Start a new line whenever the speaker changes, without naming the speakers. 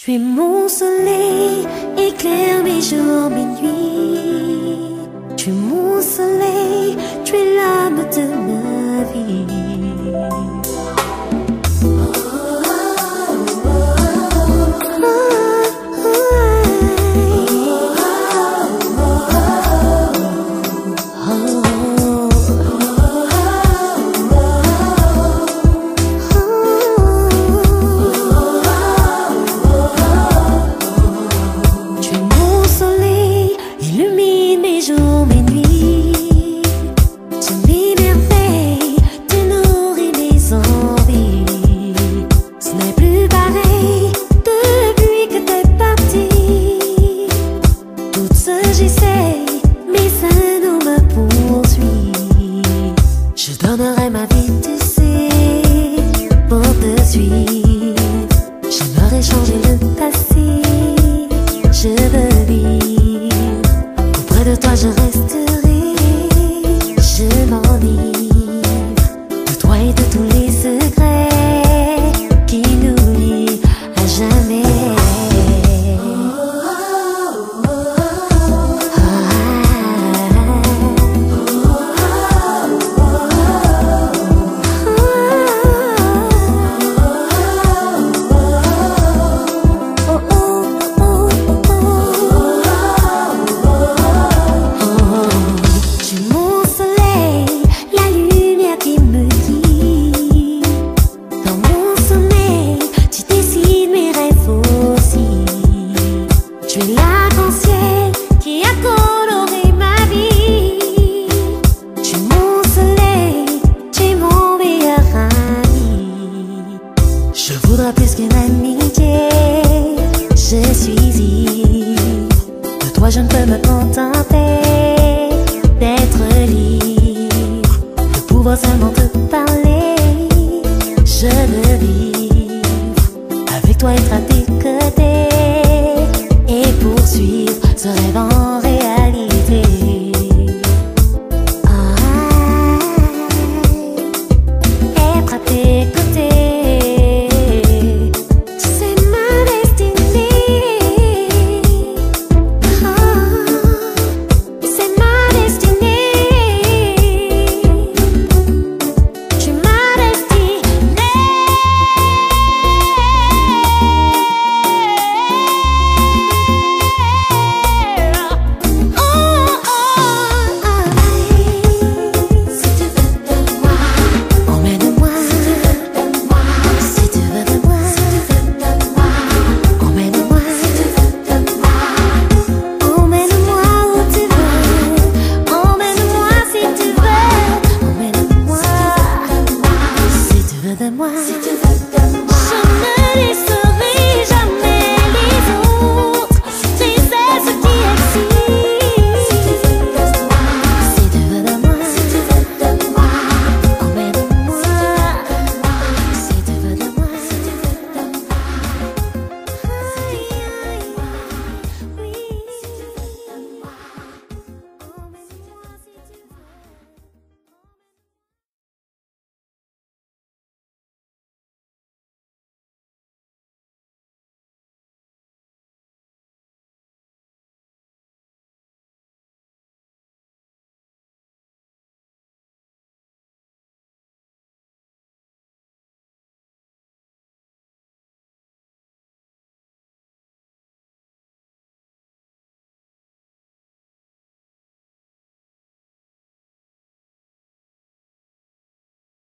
Tu es mon soleil, éclaire mes jours, mes nuits. Tu es mon soleil, ma vie, tu sais, pour te suivre. J'aimerais changer le passé, je veux vivre. Auprès de toi, je resterai, Je voudrais plus qu'une amitié, je suis ivre. De toi je ne peux me contenter d'être libre, de pouvoir seulement te parler. Je veux vivre avec toi être à tes côtés